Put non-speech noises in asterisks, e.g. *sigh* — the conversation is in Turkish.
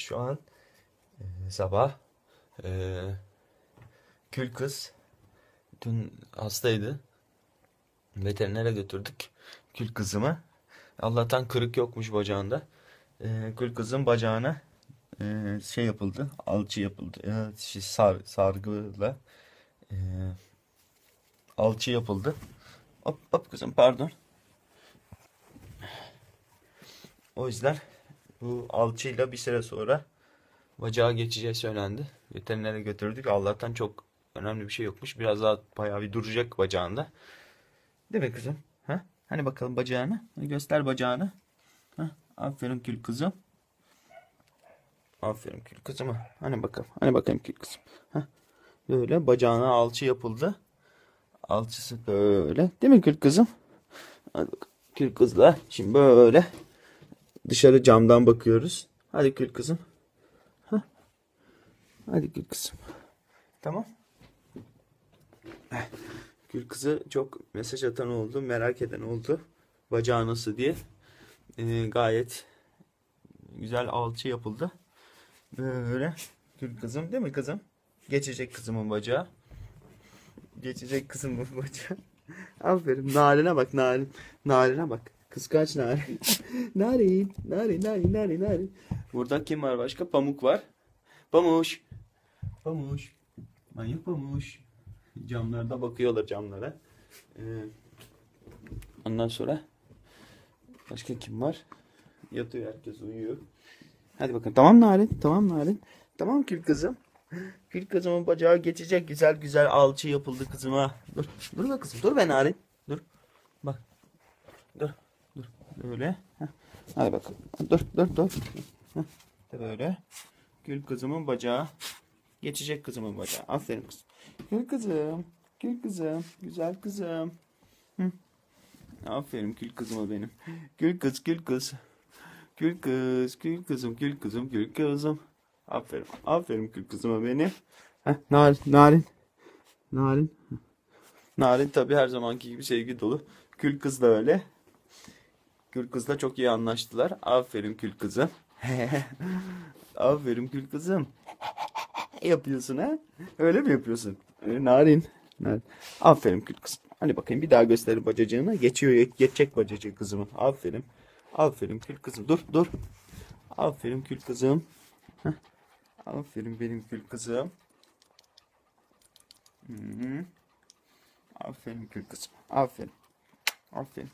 şu an e, sabah e, Kül kız dün hastaydı. Veterinere götürdük Kül kızımı. Allah'tan kırık yokmuş bacağında. E, Kül kızın bacağına e, şey yapıldı. Alçı yapıldı. E, şey, sar, sargıyla e, alçı yapıldı. Hop hop kızım pardon. O yüzden bu alçıyla bir süre sonra bacağı geçeceği söylendi. Veterinere götürdük. Allah'tan çok önemli bir şey yokmuş. Biraz daha bayağı bir duracak bacağında. Değil mi kızım? Ha? Hani bakalım bacağını. Hani göster bacağını. Ha? Aferin kül kızım. Aferin kül kızıma. Hani bakalım. Hani bakayım kül kızım. Ha? Böyle bacağına alçı yapıldı. Alçısı böyle. Değil mi kül kızım? Hadi bakalım. Kül kızla. Şimdi böyle dışarı camdan bakıyoruz. Hadi kül kızım. Hah. Hadi kül kızım. Tamam. Eh, Gül kızı çok mesaj atan oldu, merak eden oldu. Bacağı nasıl diye. Ee, gayet güzel alçı yapıldı. Böyle Gül kızım değil mi kızım? Geçecek kızımın bacağı. Geçecek kızımın *laughs* bacağı. Aferin. Narin'e bak Narin. Narin'e bak. Kıskaç Narin. *laughs* narin. Narin. Narin. Narin. Narin. Burada kim var başka? Pamuk var. Pamuş. Pamuş. Manyak Pamuş. Camlarda bakıyorlar camlara. Ee, ondan sonra başka kim var? Yatıyor herkes uyuyor. Hadi bakalım. Tamam Narin. Tamam Narin. Tamam Kül kızım. Kül kızımın bacağı geçecek. Güzel güzel alçı yapıldı kızıma. Dur. Dur be kızım. Dur be Narin. Dur. Bak. Dur. Dur. Böyle. Heh. Hadi bakalım. Dur. Dur. Dur. Heh. Böyle. Gül kızımın bacağı. Geçecek kızımın bacağı. Aferin kızım. Gül kızım. Gül kızım. Güzel kızım. Hı. Aferin gül kızıma benim. Gül kız, gül kız. Gül kız, gül kızım, gül kızım, gül kızım. Aferin, aferin gül kızıma benim. Heh, narin, narin. Narin. Narin tabii her zamanki gibi sevgi dolu. Gül kız da öyle. Gül kızla çok iyi anlaştılar. Aferin gül kızım. *laughs* Aferin gül kızım. yapıyorsun ha? Öyle mi yapıyorsun? Ee, narin. narin. Aferin gül kızım. Hani bakayım bir daha gösterin bacacığını. Geçiyor, geçecek bacacığı kızımı. Aferin. Aferin kül kızım. Dur, dur. Aferin kül kızım. Heh. Aferin benim kül kızım. Hı -hı. Aferin kül kızım. Aferin. Aferin.